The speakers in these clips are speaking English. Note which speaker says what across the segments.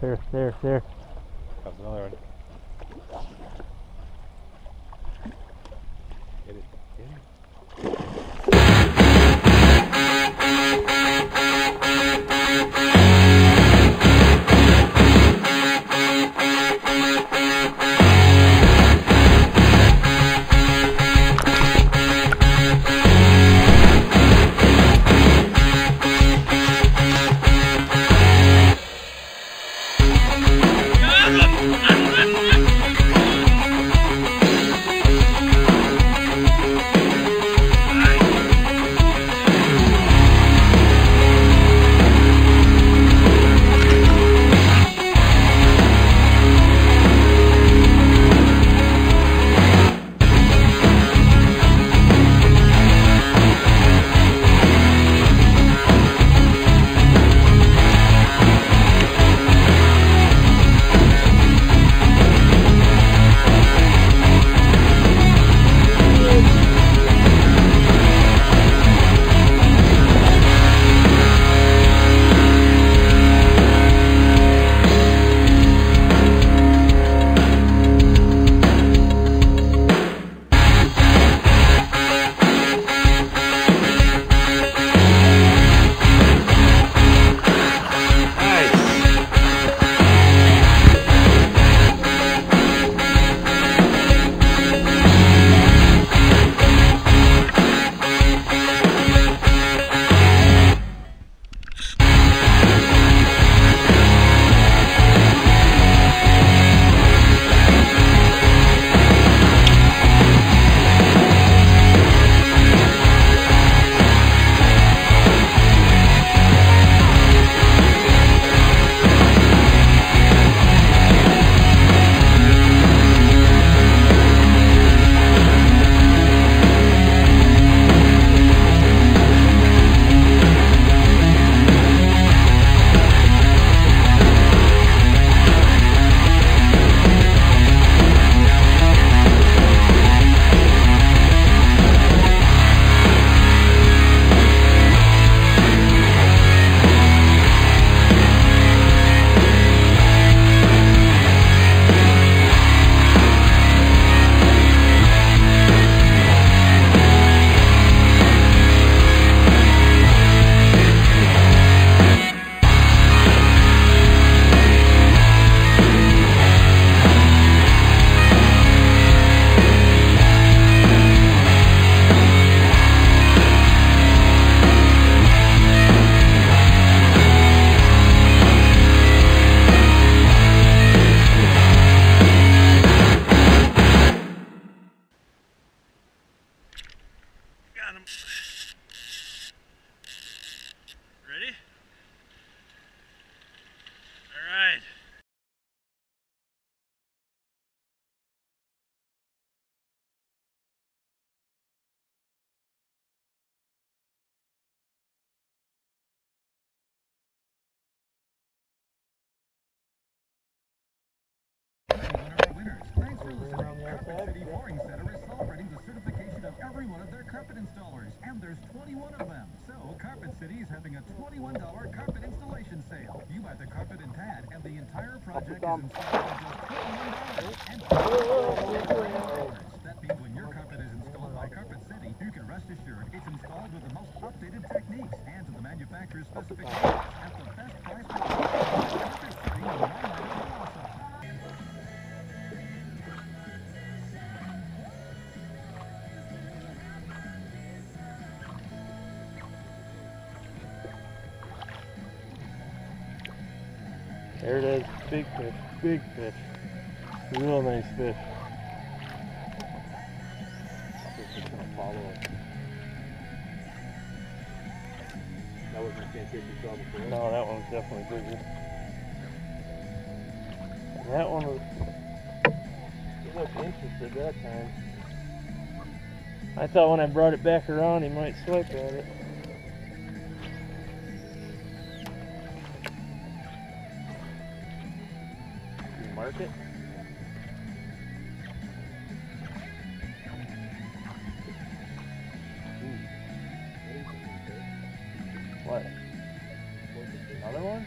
Speaker 1: There, there, there.
Speaker 2: Comes another one. Get it. Get it.
Speaker 3: City Flooring Center is celebrating the certification of every one of their carpet installers, and there's 21 of them. So, Carpet City is having a $21 carpet installation sale. You buy the carpet and pad, and the entire project is installed for just $21. And $21.
Speaker 1: There it is. Big fish. Big fish. Real nice fish.
Speaker 2: Just gonna follow it. That wasn't the same fish you saw before.
Speaker 1: No, that one's definitely bigger. That one was. He looked interested that time. I thought when I brought it back around, he might swipe at it. park it. Hmm. What? Another one?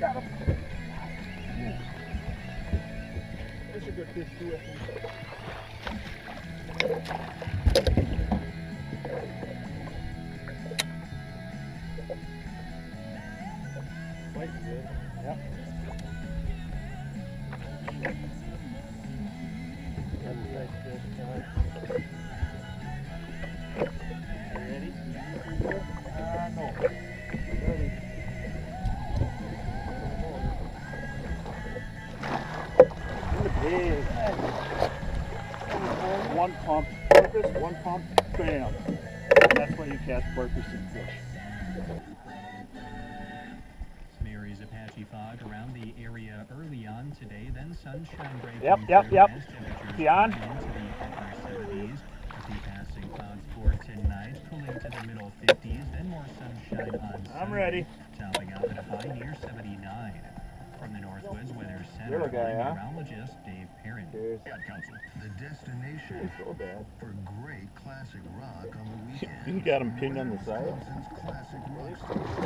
Speaker 1: Got him.
Speaker 2: Hmm.
Speaker 1: That's a good fish
Speaker 2: too,
Speaker 1: I
Speaker 2: think. One pump, bam. That's why you catch purpose and fish.
Speaker 3: Some areas of patchy fog around the area early on today, then sunshine breaking
Speaker 2: Yep, yep, yep.
Speaker 3: as temperatures
Speaker 2: See on?
Speaker 3: climb into the upper 70s. See passing clouds for tonight, cooling to the middle 50s, then more sunshine on
Speaker 2: I'm ready.
Speaker 3: Topping out at a high near 79. From the Northwoods Weather Center,
Speaker 2: guy, huh?
Speaker 3: meteorologist Dave Perrin.
Speaker 4: The destination
Speaker 2: so
Speaker 4: for great classic rock on the weekend.
Speaker 2: you got him pinned on the side?
Speaker 4: Classic Rock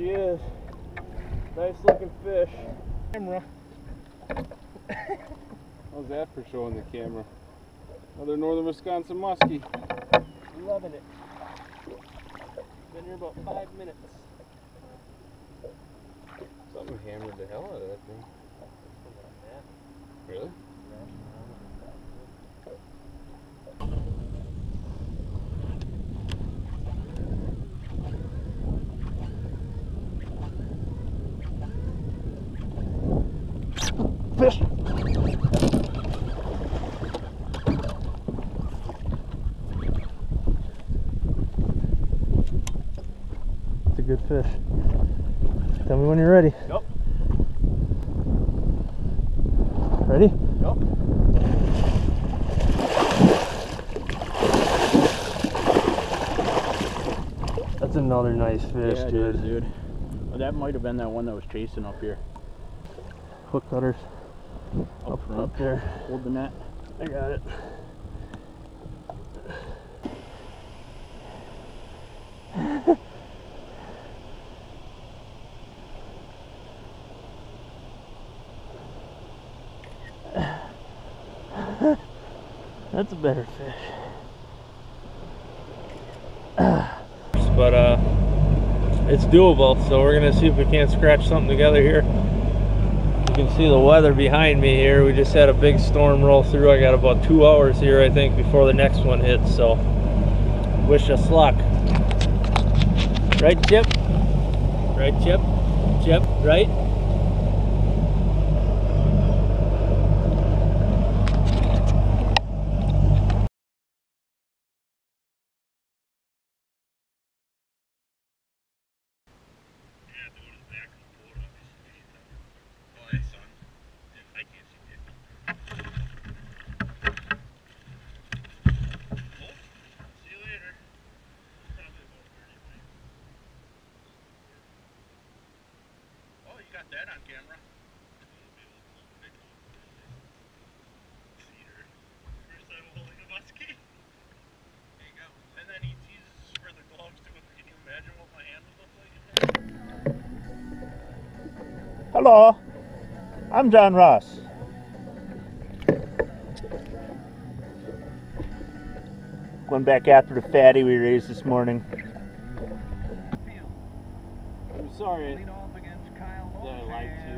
Speaker 1: she is. Nice looking fish.
Speaker 2: Camera.
Speaker 5: How's that for showing the camera? Another northern Wisconsin muskie.
Speaker 1: Loving it. Been here about five minutes.
Speaker 5: Something hammered the hell out of that thing. Really?
Speaker 2: Fish.
Speaker 1: It's a good fish. Tell me when you're ready.
Speaker 2: Yep.
Speaker 1: Ready?
Speaker 2: Yep.
Speaker 1: That's another nice fish,
Speaker 2: Yeah,
Speaker 1: dude.
Speaker 2: dude. Well, that might have been that one that was chasing up here.
Speaker 1: Hook cutters
Speaker 2: Up
Speaker 1: up,
Speaker 2: front.
Speaker 1: up there.
Speaker 2: Hold the net.
Speaker 1: I got it. That's a better fish. But uh, it's doable, so we're gonna see if we can't scratch something together here. You can see the weather behind me here. We just had a big storm roll through. I got about two hours here, I think, before the next one hits. So, wish us luck. Right, Chip? Right, Chip? Chip, right?
Speaker 6: See you later. Probably about 30 minutes. Oh, you got that on camera. Cedar. First time holding a muskie. There you go. And then he teases for the gloves too. Can you imagine what my hand would look like?
Speaker 2: Hello. I'm John Ross. Going back after the fatty we raised this morning.
Speaker 1: I'm sorry.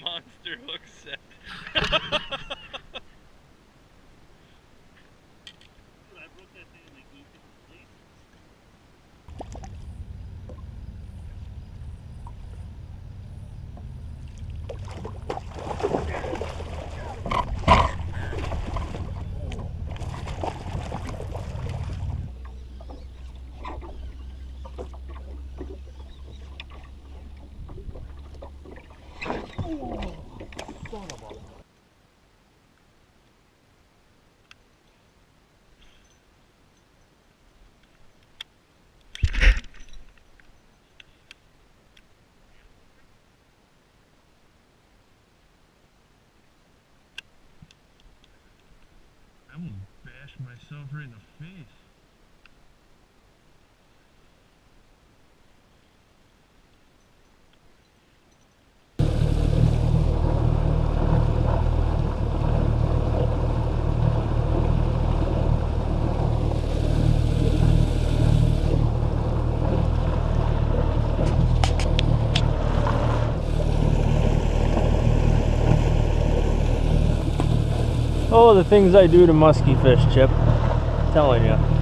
Speaker 6: monster hook set. I'm bash myself right in the face.
Speaker 1: Oh, the things I do to musky fish, Chip. telling you.